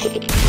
you